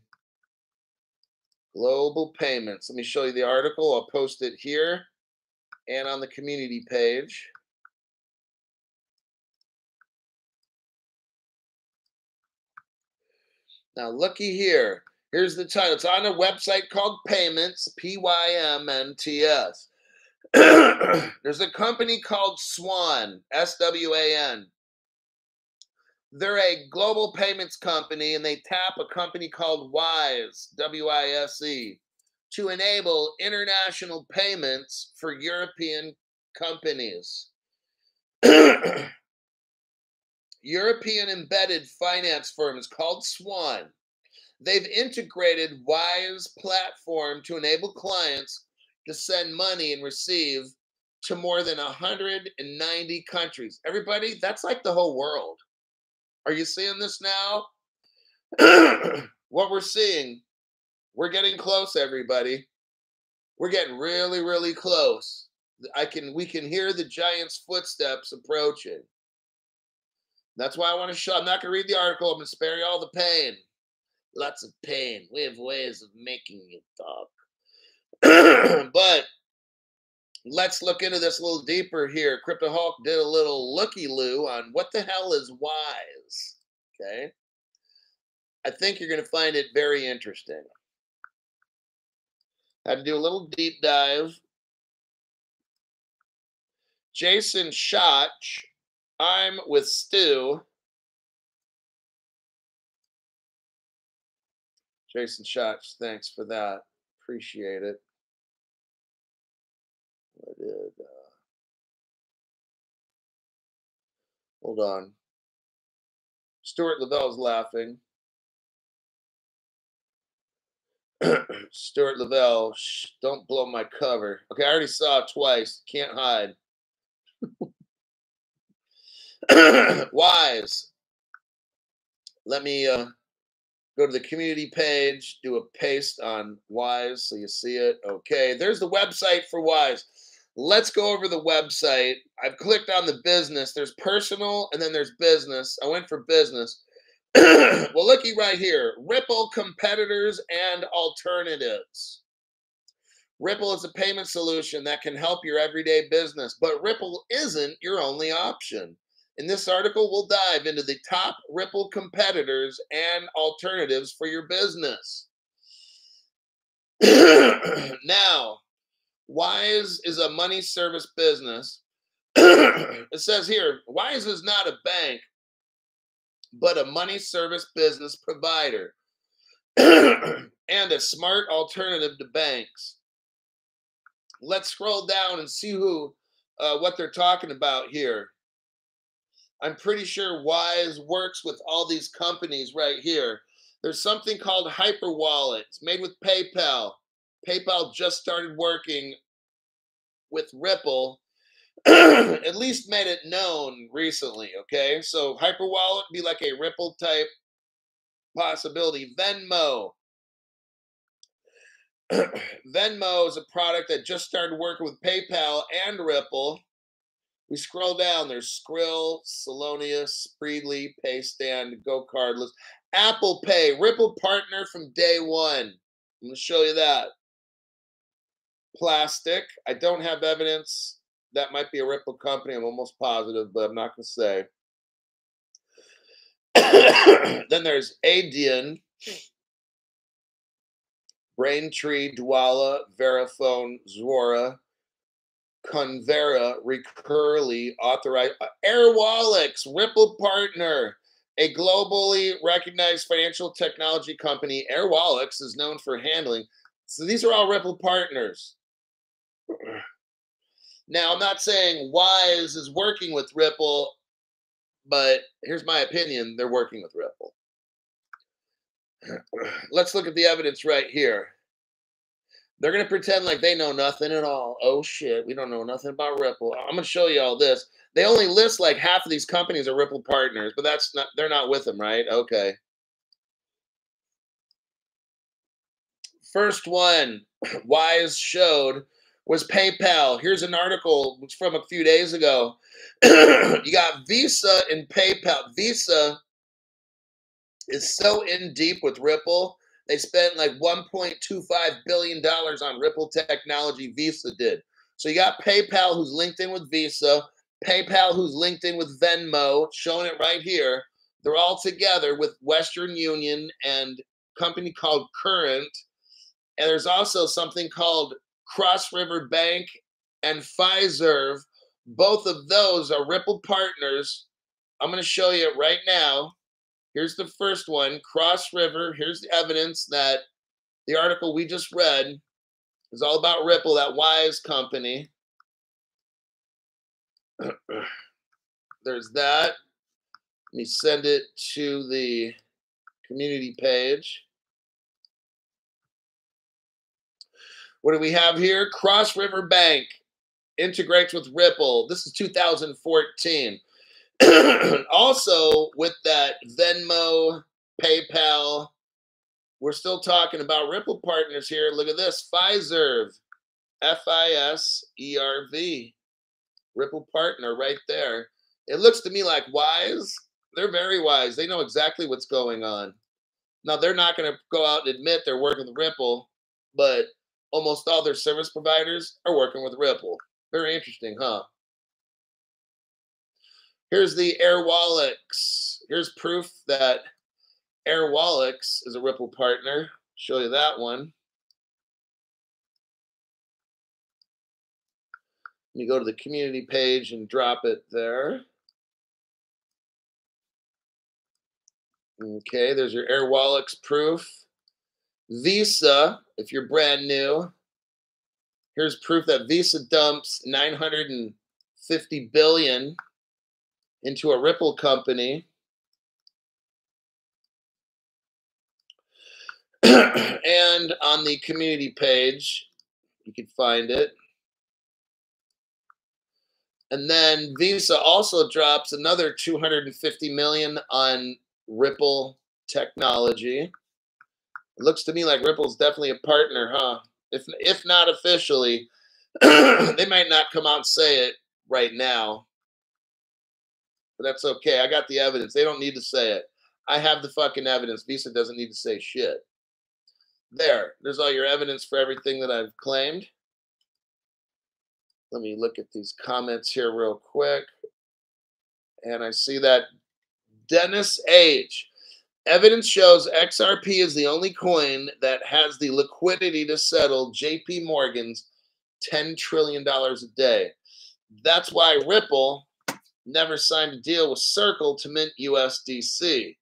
Global payments. Let me show you the article. I'll post it here and on the community page. Now, looky here. Here's the title. It's on a website called Payments, P Y M N T S. There's a company called Swan, S W A N. They're a global payments company and they tap a company called Wise, W I S E, to enable international payments for European companies. European embedded finance firm is called Swan. They've integrated Wise platform to enable clients to send money and receive to more than 190 countries. Everybody, that's like the whole world. Are you seeing this now? what we're seeing, we're getting close, everybody. We're getting really, really close. I can we can hear the giant's footsteps approaching. That's why I want to show. I'm not going to read the article. I'm going to spare you all the pain. Lots of pain. We have ways of making you talk. but let's look into this a little deeper here. Crypto Hulk did a little looky loo on what the hell is wise. Okay. I think you're going to find it very interesting. Had to do a little deep dive. Jason Schotch I'm with Stu. Jason Shots, thanks for that. Appreciate it. Did. Uh, hold on. Stuart Lavelle's laughing. Stuart Lavelle, shh, don't blow my cover. Okay, I already saw it twice. Can't hide. Wise. Let me uh, go to the community page, do a paste on Wise so you see it. Okay, there's the website for Wise. Let's go over the website. I've clicked on the business. There's personal and then there's business. I went for business. well, looky right here Ripple competitors and alternatives. Ripple is a payment solution that can help your everyday business, but Ripple isn't your only option. In this article, we'll dive into the top Ripple competitors and alternatives for your business. now, Wise is a money service business. it says here Wise is not a bank, but a money service business provider and a smart alternative to banks. Let's scroll down and see who uh, what they're talking about here. I'm pretty sure Wise works with all these companies right here. There's something called Hyperwallet. It's made with PayPal. PayPal just started working with Ripple. At least made it known recently, okay? So Hyperwallet be like a Ripple type possibility. Venmo. Venmo is a product that just started working with PayPal and Ripple. We scroll down. There's Skrill, Salonius, Spreedly, Paystand, GoCardless, Apple Pay, Ripple partner from day one. I'm going to show you that. Plastiq. I don't have evidence. That might be a Ripple company. I'm almost positive, but I'm not going to say. then there's Adyen, Braintree, Dwolla, Verifone, Zuora, Convera, Recurly, authorized uh, Airwallex, Ripple partner, a globally recognized financial technology company. Airwallex is known for handling. So these are all Ripple partners. Now, I'm not saying Wise is working with Ripple, but here's my opinion they're working with Ripple. Let's look at the evidence right here. They're going to pretend like they know nothing at all. Oh shit, we don't know nothing about Ripple. I'm going to show you all this. They only list like half of these companies are Ripple partners, but that's not they're not with them, right? Okay. First one, Wise showed was PayPal. Here's an article from a few days ago. you got Visa and PayPal. Visa is so in deep with Ripple they spent like $1.25 billion on Ripple technology, Visa did. So you got PayPal, who's linked in with Visa, PayPal, who's linked in with Venmo, showing it right here. They're all together with Western Union and company called Current. And there's also something called Cross River Bank and Fiserv. Both of those are Ripple partners. I'm going to show you right now. Here's the first one Cross River. Here's the evidence that the article we just read is all about Ripple, that Wise company. There's that. Let me send it to the community page. What do we have here? Cross River Bank integrates with Ripple. This is 2014. also, with that Venmo, PayPal, we're still talking about Ripple partners here. Look at this Fiserv, F I S E R V, Ripple partner right there. It looks to me like Wise. They're very wise. They know exactly what's going on. Now, they're not going to go out and admit they're working with Ripple, but almost all their service providers are working with Ripple. Very interesting, huh? Here's the Airwallex. Here's proof that Airwallex is a Ripple partner. Show you that one. Let me go to the community page and drop it there. Okay, there's your Airwallex proof. Visa, if you're brand new, here's proof that Visa dumps 950 billion into a Ripple company. and on the community page, you can find it. And then Visa also drops another 250 million on Ripple technology. It looks to me like Ripple's definitely a partner, huh? If if not officially, they might not come out and say it right now but that's okay. I got the evidence. They don't need to say it. I have the fucking evidence. Visa doesn't need to say shit. There. There's all your evidence for everything that I've claimed. Let me look at these comments here real quick. And I see that Dennis H. Evidence shows XRP is the only coin that has the liquidity to settle JP Morgan's $10 trillion a day. That's why Ripple never signed a deal with Circle to mint USDC.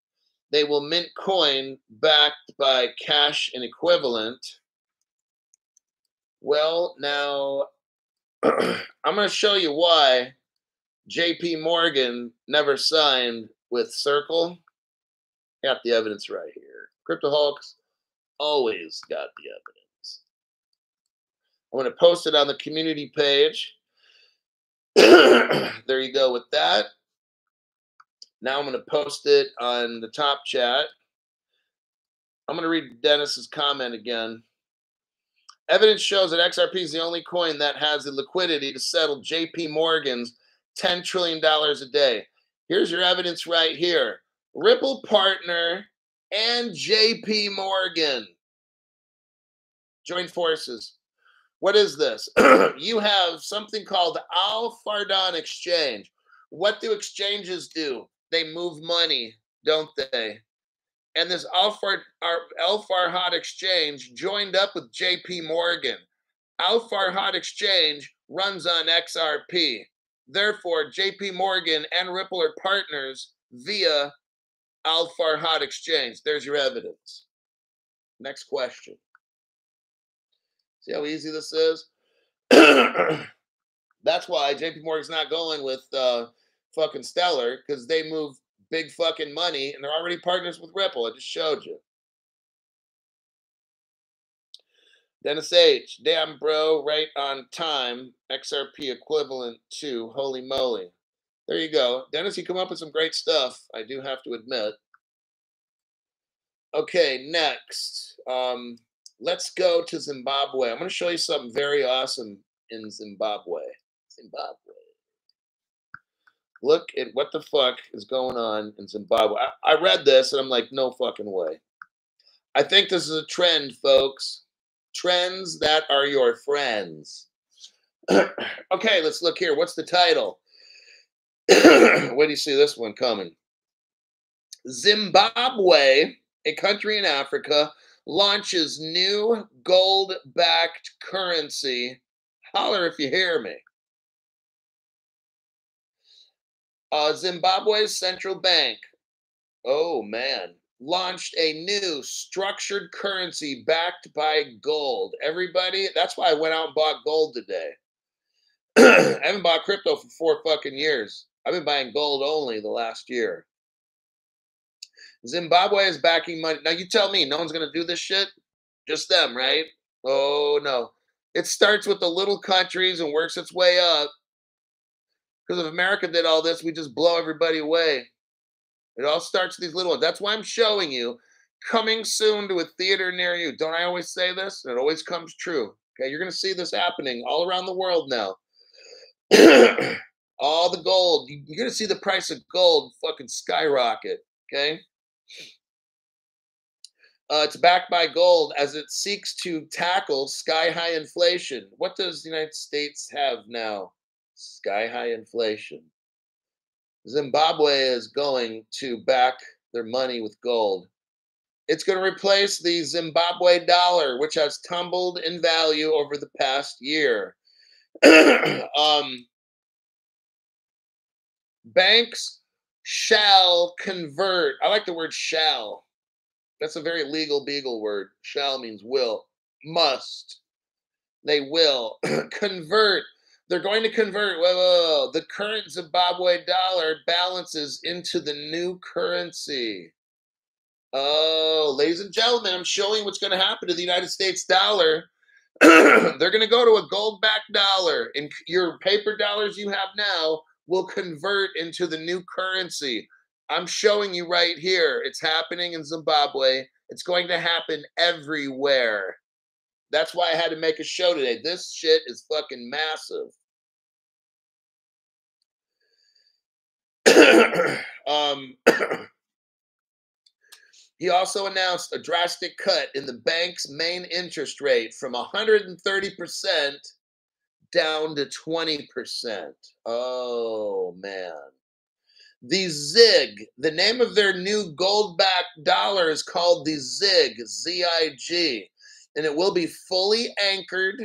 They will mint coin backed by cash and equivalent. Well, now I'm going to show you why JP Morgan never signed with Circle. Got the evidence right here. Crypto Hulk's always got the evidence. I'm going to post it on the community page. there you go with that. Now I'm going to post it on the top chat. I'm going to read Dennis's comment again. Evidence shows that XRP is the only coin that has the liquidity to settle JP Morgan's $10 trillion a day. Here's your evidence right here Ripple Partner and JP Morgan join forces. What is this? you have something called Al Fardan Exchange. What do exchanges do? They move money, don't they? And this Al, Far, Al Farhad Exchange joined up with JP Morgan. Al Farhad Exchange runs on XRP. Therefore, JP Morgan and Ripple are partners via Al Farhad Exchange. There's your evidence. Next question. See how easy this is? That's why JP Morgan's not going with uh, fucking Stellar because they move big fucking money and they're already partners with Ripple. I just showed you. Dennis H. Damn, bro, right on time. XRP equivalent to holy moly. There you go. Dennis, you come up with some great stuff, I do have to admit. Okay, next. Um, let's go to Zimbabwe. I'm going to show you something very awesome in Zimbabwe. Zimbabwe. Look at what the fuck is going on in Zimbabwe. I, I read this and I'm like, no fucking way. I think this is a trend, folks. Trends that are your friends. okay, let's look here. What's the title? Where do you see this one coming? Zimbabwe, a country in Africa, launches new gold backed currency. Holler if you hear me. Uh, Zimbabwe's central bank, oh man, launched a new structured currency backed by gold. Everybody, that's why I went out and bought gold today. I haven't bought crypto for four fucking years. I've been buying gold only the last year. Zimbabwe is backing money. Now you tell me, no one's going to do this shit? Just them, right? Oh, no. It starts with the little countries and works its way up. Because if America did all this, we just blow everybody away. It all starts with these little ones. That's why I'm showing you coming soon to a theater near you. Don't I always say this? It always comes true. Okay, you're going to see this happening all around the world now. all the gold. You're going to see the price of gold fucking skyrocket. Okay. Uh, it's backed by gold as it seeks to tackle sky high inflation. What does the United States have now? Sky high inflation. Zimbabwe is going to back their money with gold. It's going to replace the Zimbabwe dollar, which has tumbled in value over the past year. um, banks shall convert. I like the word shall. That's a very legal beagle word. Shall means will, must. They will convert they're going to convert whoa, whoa, whoa, the current Zimbabwe dollar balances into the new currency. Oh, ladies and gentlemen, I'm showing what's going to happen to the United States dollar. They're going to go to a gold backed dollar, and your paper dollars you have now will convert into the new currency. I'm showing you right here. It's happening in Zimbabwe. It's going to happen everywhere. That's why I had to make a show today. This shit is fucking massive. um, he also announced a drastic cut in the bank's main interest rate from 130% down to 20%. Oh, man. The ZIG, the name of their new gold backed dollar is called the ZIG, Z I G and it will be fully anchored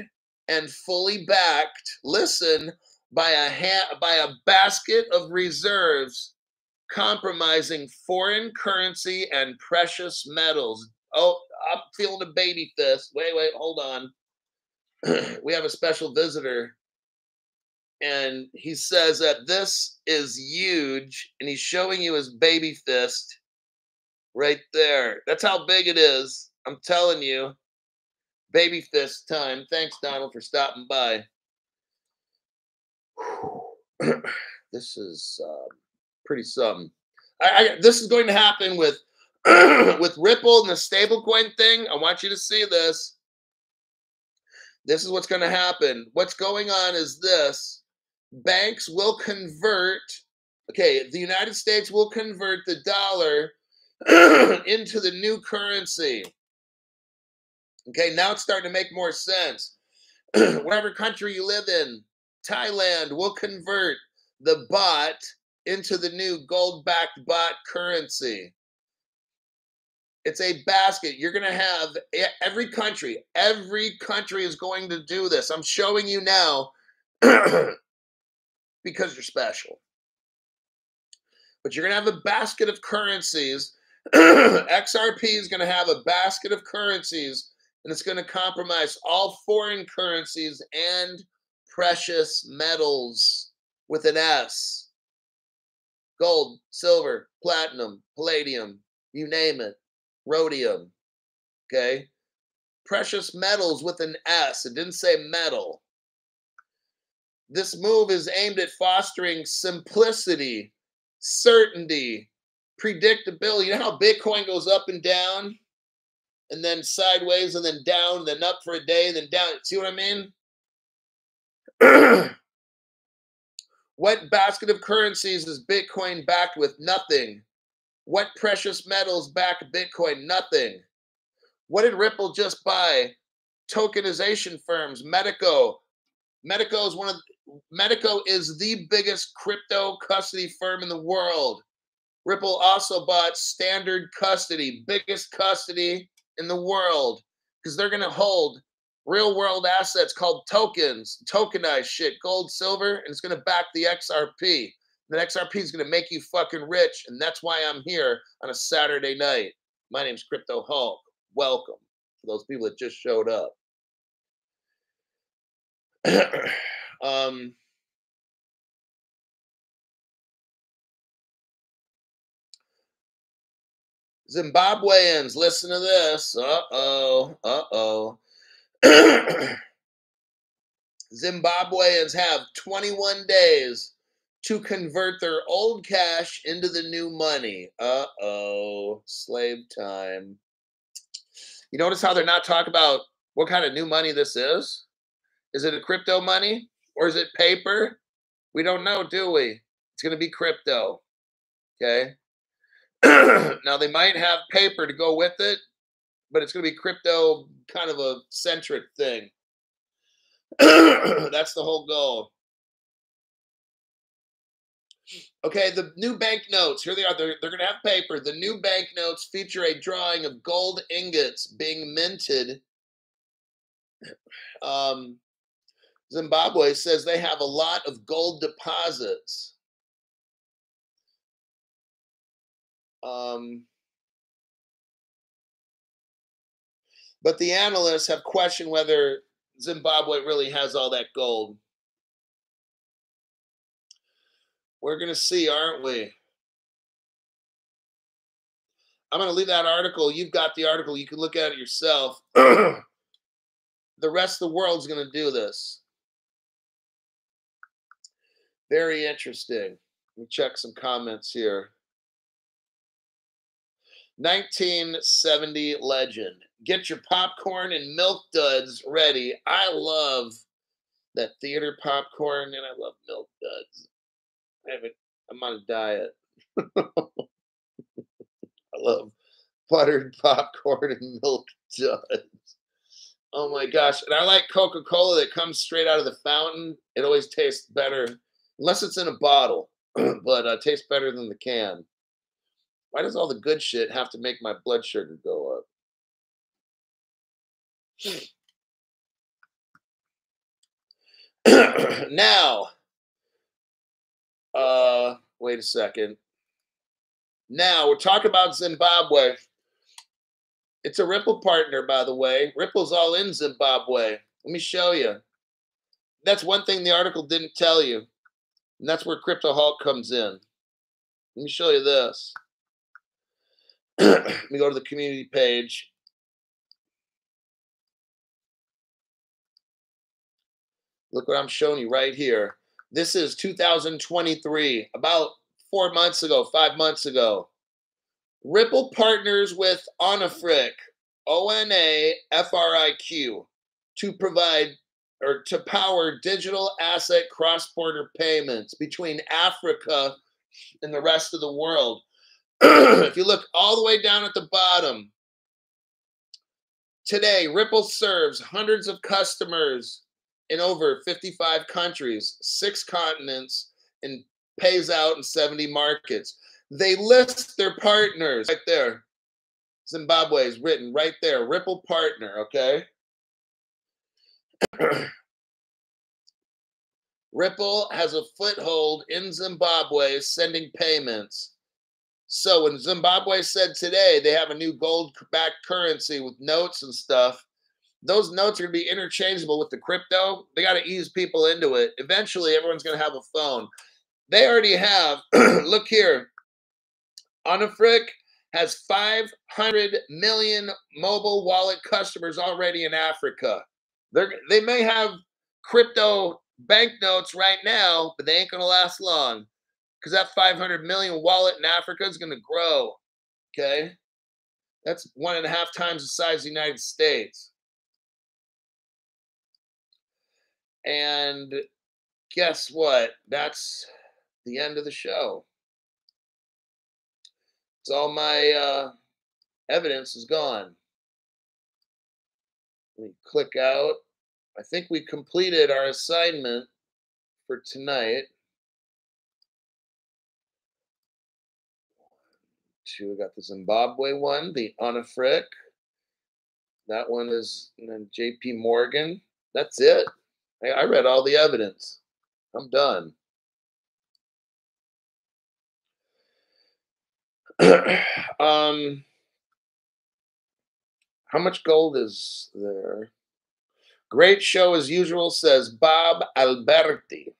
and fully backed. Listen, by a ha- by a basket of reserves compromising foreign currency and precious metals. Oh, I'm feeling a baby fist. Wait, wait, hold on. we have a special visitor and he says that this is huge and he's showing you his baby fist right there. That's how big it is. I'm telling you baby fist time. Thanks, Donald, for stopping by. this is uh, pretty something. I, I, this is going to happen with with Ripple and the stablecoin thing. I want you to see this. This is what's going to happen. What's going on is this: banks will convert. Okay, the United States will convert the dollar into the new currency. Okay, now it's starting to make more sense. Whatever country you live in, Thailand will convert the baht into the new gold backed baht currency. It's a basket. You're going to have every country, every country is going to do this. I'm showing you now because you're special. But you're going to have a basket of currencies. XRP is going to have a basket of currencies and it's going to compromise all foreign currencies and precious metals with an S. Gold, silver, platinum, palladium, you name it, rhodium. Okay? Precious metals with an S. It didn't say metal. This move is aimed at fostering simplicity, certainty, predictability. You know how Bitcoin goes up and down? and then sideways and then down, and then up for a day, and then down. See what I mean? what basket of currencies is Bitcoin backed with? Nothing. What precious metals back Bitcoin? Nothing. What did Ripple just buy? Tokenization firms, Metaco. Metaco is one of Metaco is the biggest crypto custody firm in the world. Ripple also bought Standard Custody, biggest custody in the world because they're going to hold real world assets called tokens, tokenized shit, gold, silver, and it's going to back the XRP. The XRP is going to make you fucking rich, and that's why I'm here on a Saturday night. My name's Crypto Hulk. Welcome to those people that just showed up. um, Zimbabweans, listen to this. Uh oh. Uh oh. Zimbabweans have 21 days to convert their old cash into the new money. Uh oh. Slave time. You notice how they're not talking about what kind of new money this is? Is it a crypto money or is it paper? We don't know, do we? It's going to be crypto. Okay. now they might have paper to go with it, but it's going to be crypto kind of a centric thing. That's the whole goal. Okay, the new banknotes. Here they are. They're, they're going to have paper. The new banknotes feature a drawing of gold ingots being minted. Um, Zimbabwe says they have a lot of gold deposits. Um, but the analysts have questioned whether Zimbabwe really has all that gold. We're going to see, aren't we? I'm going to leave that article. You've got the article. You can look at it yourself. the rest of the world's going to do this. Very interesting. Let me check some comments here. 1970 legend. Get your popcorn and milk duds ready. I love that theater popcorn and I love milk duds. I haven't, I'm on a diet. I love buttered popcorn and milk duds. Oh my gosh. And I like Coca Cola that comes straight out of the fountain. It always tastes better, unless it's in a bottle, but uh, tastes better than the can. Why does all the good shit have to make my blood sugar go up? now, uh, wait a second. Now we're talking about Zimbabwe. It's a Ripple partner, by the way. Ripple's all in Zimbabwe. Let me show you. That's one thing the article didn't tell you. And that's where Crypto Hulk comes in. Let me show you this. Let me go to the community page. Look what I'm showing you right here. This is 2023, about four months ago, five months ago. Ripple partners with Onafriq, O N A F R I Q, to provide or to power digital asset cross border payments between Africa and the rest of the world. if you look all the way down at the bottom, today Ripple serves hundreds of customers in over 55 countries, six continents, and pays out in 70 markets. They list their partners right there. Zimbabwe is written right there. Ripple partner, okay? Ripple has a foothold in Zimbabwe sending payments. So when Zimbabwe said today they have a new gold backed currency with notes and stuff, those notes are going to be interchangeable with the crypto. They got to ease people into it. Eventually, everyone's going to have a phone. They already have, look here, Onafriq has 500 million mobile wallet customers already in Africa. They're, they may have crypto banknotes right now, but they ain't going to last long because that 500 million wallet in Africa is going to grow. Okay. That's one and a half times the size of the United States. And guess what? That's the end of the show. It's all my uh, evidence is gone. Me click out. I think we completed our assignment for tonight. Two, we got the Zimbabwe one, the Onafriq. That one is then JP Morgan. That's it. I, read all the evidence. I'm done. um, how much gold is there? Great show as usual, says Bob Alberti.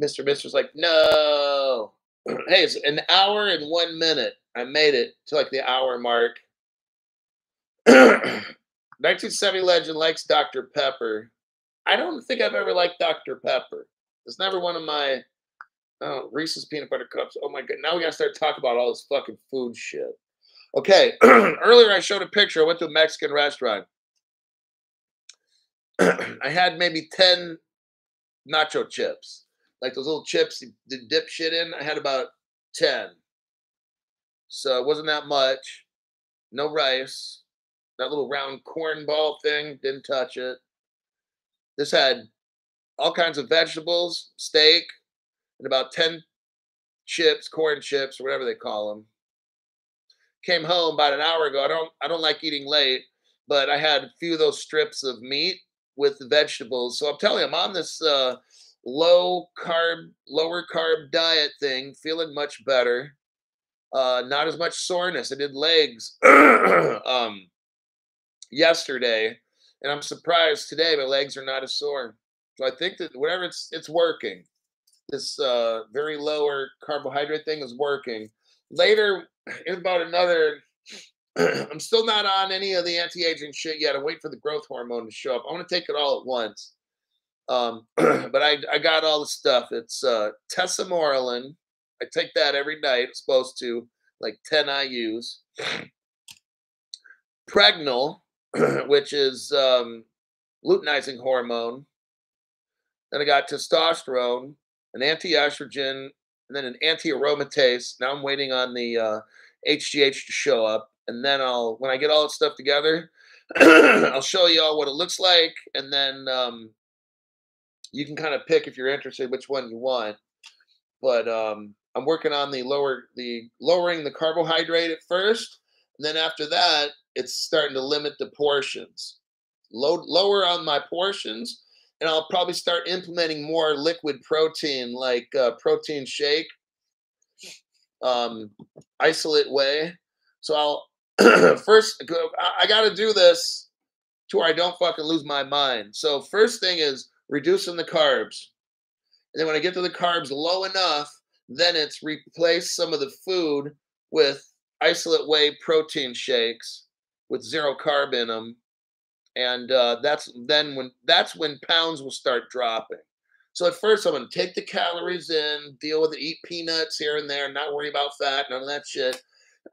Mr. Mister's like, no. hey, it's an hour and one minute. I made it to like the hour mark. 1970 legend likes Dr. Pepper. I don't think I've ever liked Dr. Pepper. It's never one of my oh, Reese's peanut butter cups. Oh my god! Now we gotta start talking about all this fucking food shit. Okay, earlier I showed a picture. I went to a Mexican restaurant. I had maybe ten nacho chips, like those little chips you dip shit in. I had about ten, so it wasn't that much. No rice that little round corn ball thing, didn't touch it. This had all kinds of vegetables, steak, and about 10 chips, corn chips, or whatever they call them. Came home about an hour ago. I don't I don't like eating late, but I had a few of those strips of meat with the vegetables. So I'm telling you, I'm on this uh, low carb, lower carb diet thing, feeling much better. Uh, not as much soreness. I did legs. um, yesterday, and I'm surprised today my legs are not as sore. So I think that whatever it's it's working. This uh, very lower carbohydrate thing is working. Later, in about another, I'm still not on any of the anti-aging shit yet. I'm waiting for the growth hormone to show up. I want to take it all at once. Um, but I I got all the stuff. It's uh, tesamorelin. I take that every night. supposed to like 10 IU's. Pregnyl, which is um, luteinizing hormone. Then I got testosterone, an anti-estrogen, and then an anti-aromatase. Now I'm waiting on the uh, HGH to show up, and then I'll when I get all that stuff together, I'll show you all what it looks like, and then um, you can kind of pick if you're interested which one you want. But um, I'm working on the lower the lowering the carbohydrate at first, and then after that, it's starting to limit the portions. Low, lower on my portions, and I'll probably start implementing more liquid protein, like uh, protein shake, um, isolate whey. So I'll first. I got to do this to where I don't fucking lose my mind. So first thing is reducing the carbs, and then when I get to the carbs low enough, then it's replace some of the food with isolate whey protein shakes with zero carb in them, and uh, that's then when that's when pounds will start dropping. So at first, I'm going to take the calories in, deal with it, eat peanuts here and there, not worry about fat, none of that shit.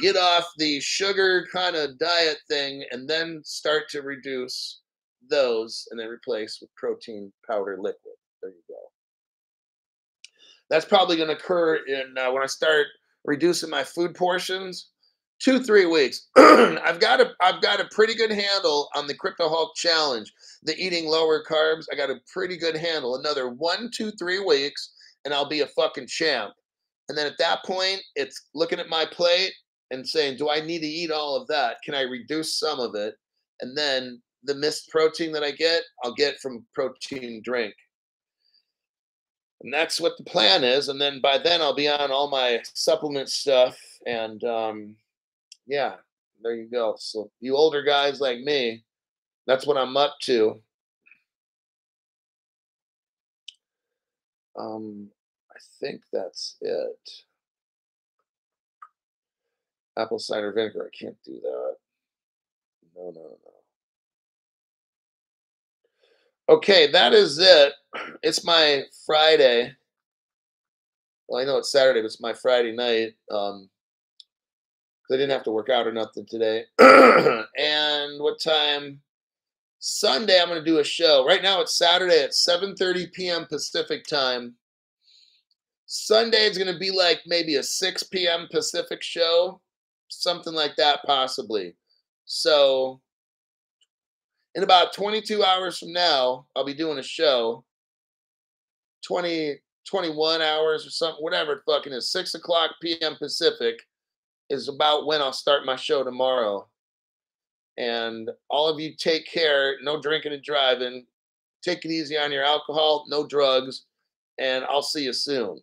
Get off the sugar kind of diet thing, and then start to reduce those, and then replace with protein powder liquid. There you go. That's probably going to occur in uh, when I start reducing my food portions two three weeks. I've got a i've got a pretty good handle on the crypto hulk challenge the eating lower carbs. I got a pretty good handle. Another one two three weeks and i'll be a fucking champ. And then at that point it's looking at my plate and saying do i need to eat all of that? Can i reduce some of it? And then the missed protein that I get, I'll get from protein drink. And that's what the plan is. And then by then I'll be on all my supplement stuff. And um, yeah, there you go. So you older guys like me, that's what I'm up to. Um, I think that's it. Apple cider vinegar. I can't do that. No, no, no. Okay, that is it. It's my Friday. Well, I know it's Saturday, but it's my Friday night. Um, I didn't have to work out or nothing today. and what time? Sunday, I'm going to do a show. Right now, it's Saturday at 7:30 p.m. Pacific time. Sunday is going to be like maybe a 6 p.m. Pacific show, something like that, possibly. So, in about 22 hours from now, I'll be doing a show. 20, 21 hours or something, whatever fucking is, 6 o'clock p.m. Pacific is about when I'll start my show tomorrow. And all of you take care, no drinking and driving. Take it easy on your alcohol, no drugs, and I'll see you soon.